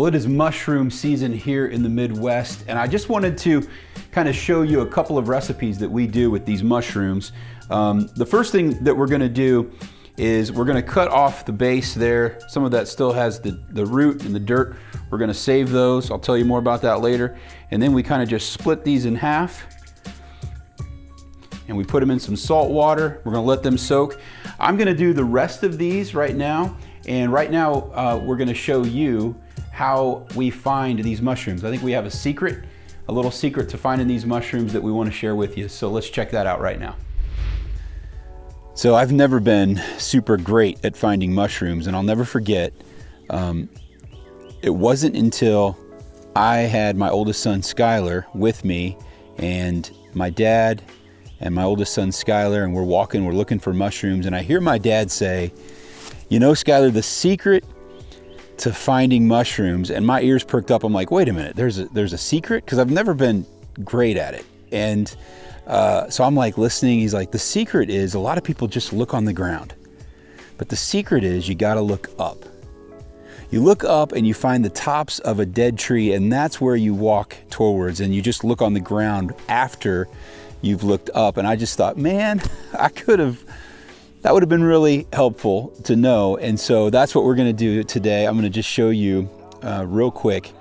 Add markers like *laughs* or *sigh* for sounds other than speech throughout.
Well, it is mushroom season here in the Midwest, and I just wanted to kind of show you a couple of recipes that we do with these mushrooms. Um, the first thing that we're gonna do is we're gonna cut off the base there. Some of that still has the, the root and the dirt. We're gonna save those. I'll tell you more about that later. And then we kind of just split these in half and we put them in some salt water. We're gonna let them soak. I'm gonna do the rest of these right now. And right now, uh, we're gonna show you how we find these mushrooms. I think we have a secret, a little secret to finding these mushrooms that we wanna share with you. So let's check that out right now. So I've never been super great at finding mushrooms and I'll never forget, um, it wasn't until I had my oldest son Skylar with me and my dad and my oldest son Skylar and we're walking, we're looking for mushrooms and I hear my dad say, you know, Skylar, the secret to finding mushrooms, and my ears perked up. I'm like, wait a minute, there's a, there's a secret? Because I've never been great at it. And uh, so I'm like listening. He's like, the secret is a lot of people just look on the ground. But the secret is you got to look up. You look up and you find the tops of a dead tree, and that's where you walk towards. And you just look on the ground after you've looked up. And I just thought, man, *laughs* I could have that would have been really helpful to know. And so that's what we're going to do today. I'm going to just show you uh, real quick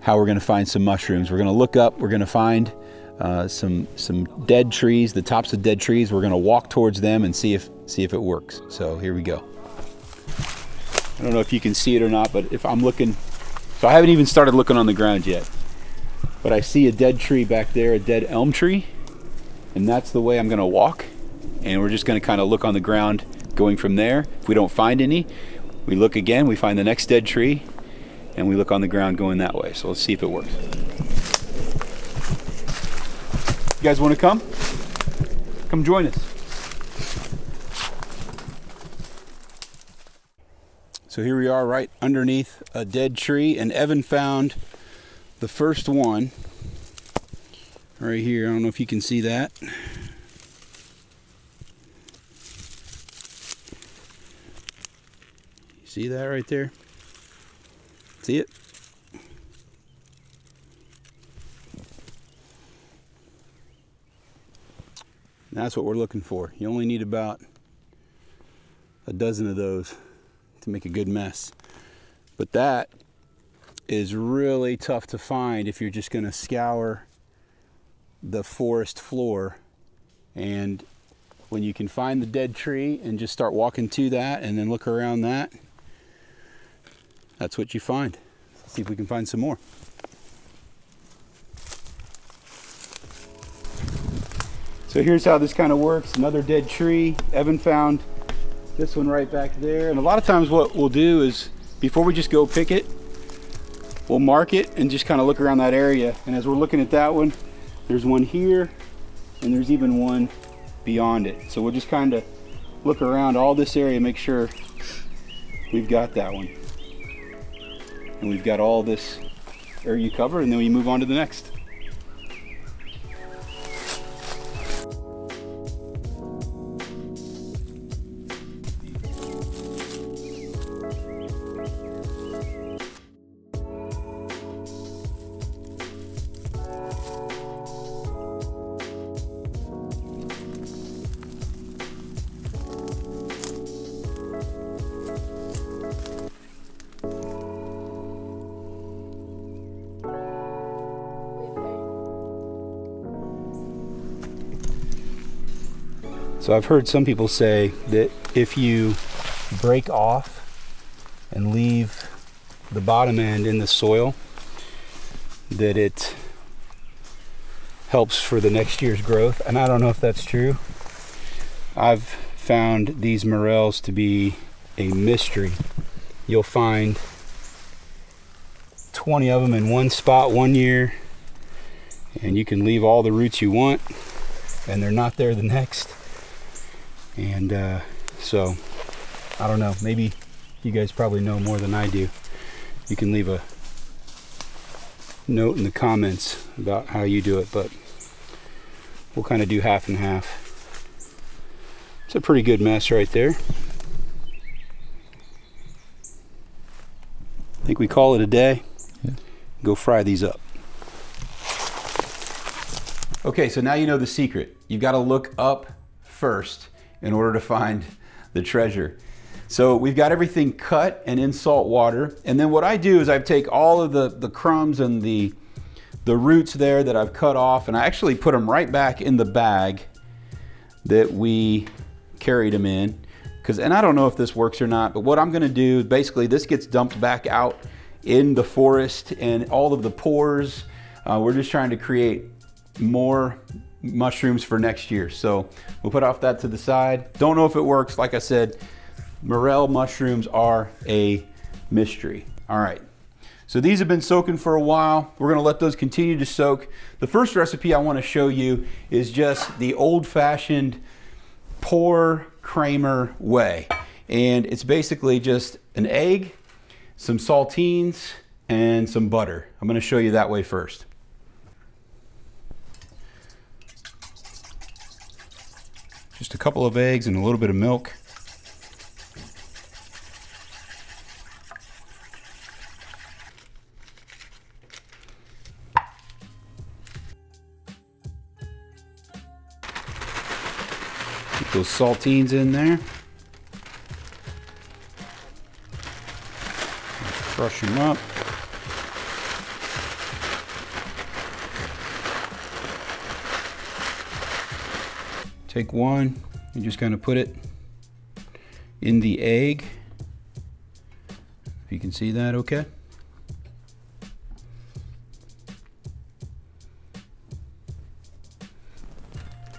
how we're going to find some mushrooms. We're going to look up, we're going to find uh, some some dead trees, the tops of dead trees. We're going to walk towards them and see if see if it works. So here we go. I don't know if you can see it or not, but if I'm looking, so I haven't even started looking on the ground yet. But I see a dead tree back there, a dead elm tree, and that's the way I'm going to walk and we're just going to kind of look on the ground going from there. If we don't find any, we look again, we find the next dead tree, and we look on the ground going that way. So let's see if it works. You guys want to come? Come join us. So here we are right underneath a dead tree and Evan found the first one right here. I don't know if you can see that. See that right there? See it? That's what we're looking for. You only need about a dozen of those to make a good mess. But that is really tough to find if you're just going to scour the forest floor. And when you can find the dead tree and just start walking to that and then look around that, that's what you find. Let's see if we can find some more. So here's how this kind of works. Another dead tree. Evan found this one right back there. And a lot of times what we'll do is before we just go pick it, we'll mark it and just kind of look around that area. And as we're looking at that one, there's one here and there's even one beyond it. So we'll just kind of look around all this area, make sure we've got that one and we've got all this area covered and then we move on to the next. So I've heard some people say that if you break off and leave the bottom end in the soil, that it helps for the next year's growth. And I don't know if that's true. I've found these morels to be a mystery. You'll find 20 of them in one spot one year, and you can leave all the roots you want, and they're not there the next and uh, so, I don't know, maybe you guys probably know more than I do. You can leave a note in the comments about how you do it, but we'll kind of do half and half. It's a pretty good mess right there. I think we call it a day. Go fry these up. Okay, so now you know the secret. You've got to look up first in order to find the treasure. So we've got everything cut and in salt water. And then what I do is I take all of the, the crumbs and the, the roots there that I've cut off and I actually put them right back in the bag that we carried them in. Cause, and I don't know if this works or not, but what I'm gonna do, basically this gets dumped back out in the forest and all of the pores. Uh, we're just trying to create more mushrooms for next year. So we'll put off that to the side. Don't know if it works. Like I said, morel mushrooms are a mystery. All right. So these have been soaking for a while. We're gonna let those continue to soak. The first recipe I wanna show you is just the old fashioned poor Cramer way. And it's basically just an egg, some saltines, and some butter. I'm gonna show you that way first. Just a couple of eggs and a little bit of milk. Get those saltines in there. Crush them up. Take one, you just kind of put it in the egg. If you can see that okay.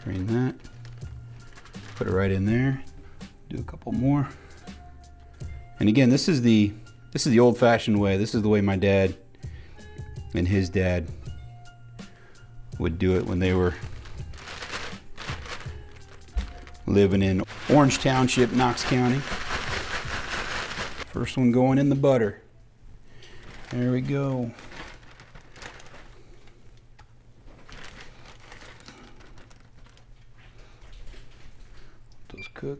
Drain that. Put it right in there. Do a couple more. And again, this is the this is the old-fashioned way. This is the way my dad and his dad would do it when they were living in Orange Township, Knox County. First one going in the butter. There we go. Those cook.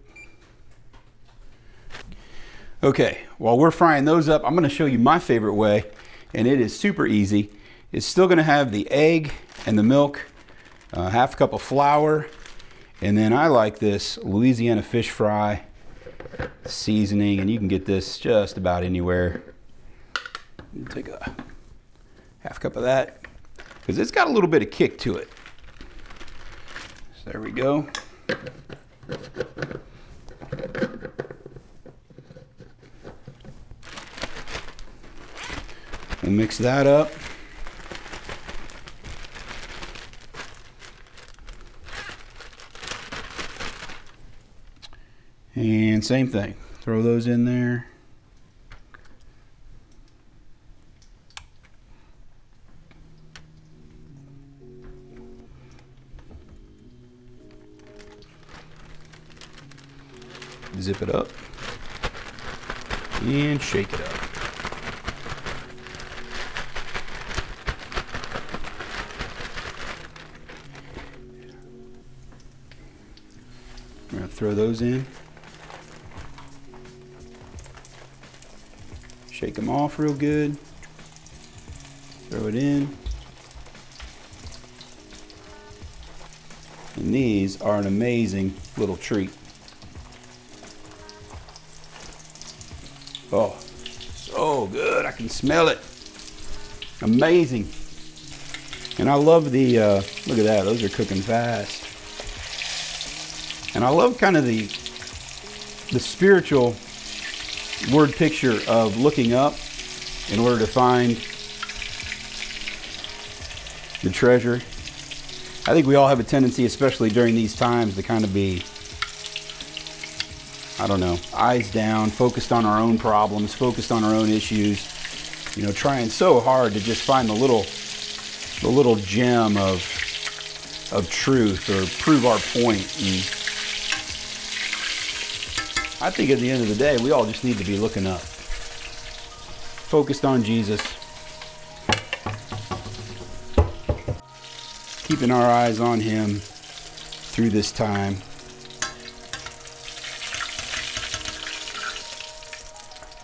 Okay, while we're frying those up, I'm gonna show you my favorite way, and it is super easy. It's still gonna have the egg and the milk, uh, half a cup of flour, and then I like this Louisiana fish fry seasoning, and you can get this just about anywhere. Take a half cup of that, because it's got a little bit of kick to it. So there we go. We'll mix that up. And same thing, throw those in there. Zip it up and shake it up. Throw those in. Shake them off real good. Throw it in. And these are an amazing little treat. Oh, so good. I can smell it. Amazing. And I love the, uh, look at that, those are cooking fast. And I love kind of the, the spiritual word picture of looking up in order to find the treasure. I think we all have a tendency, especially during these times, to kind of be, I don't know, eyes down, focused on our own problems, focused on our own issues, you know, trying so hard to just find the little, the little gem of, of truth or prove our point. And, I think at the end of the day, we all just need to be looking up, focused on Jesus, keeping our eyes on Him through this time.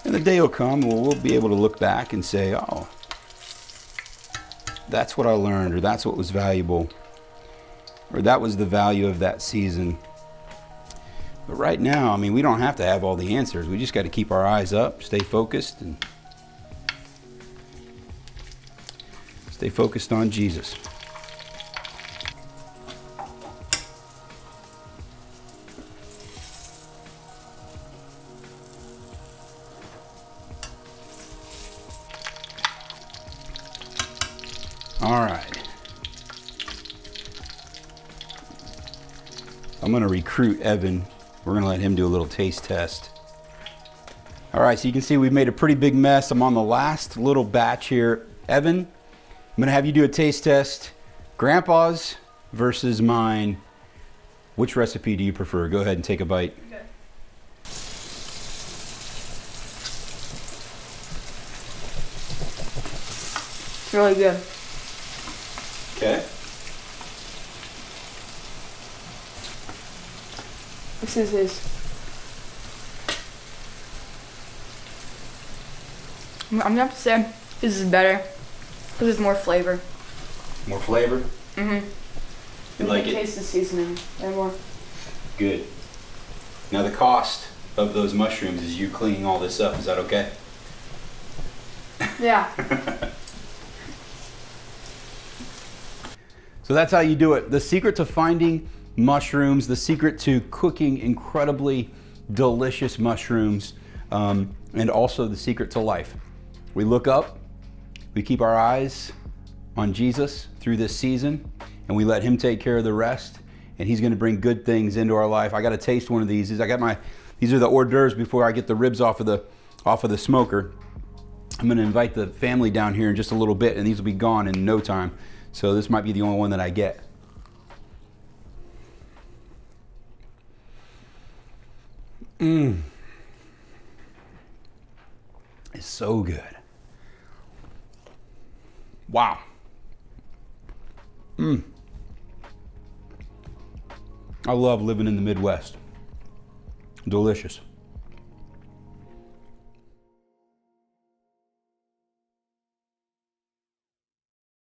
And the day will come where we'll be able to look back and say, oh, that's what I learned, or that's what was valuable, or that was the value of that season. But right now, I mean, we don't have to have all the answers. We just got to keep our eyes up, stay focused, and stay focused on Jesus. All right. I'm going to recruit Evan. We're to let him do a little taste test. All right, so you can see we've made a pretty big mess. I'm on the last little batch here. Evan, I'm to have you do a taste test. Grandpa's versus mine. Which recipe do you prefer? Go ahead and take a bite. Okay. It's really good. Okay. This is his. I'm gonna have to say this is better because there's more flavor. More flavor? Mm-hmm. You like it? Taste the seasoning. They're more. Good. Now the cost of those mushrooms is you cleaning all this up. Is that okay? Yeah. *laughs* So that's how you do it. The secret to finding mushrooms, the secret to cooking incredibly delicious mushrooms, um, and also the secret to life. We look up, we keep our eyes on Jesus through this season, and we let Him take care of the rest. And He's going to bring good things into our life. I got to taste one of these. I got my these are the hors d'oeuvres before I get the ribs off of the off of the smoker. I'm going to invite the family down here in just a little bit, and these will be gone in no time. So this might be the only one that I get. Mmm. It's so good. Wow. Mmm. I love living in the Midwest. Delicious.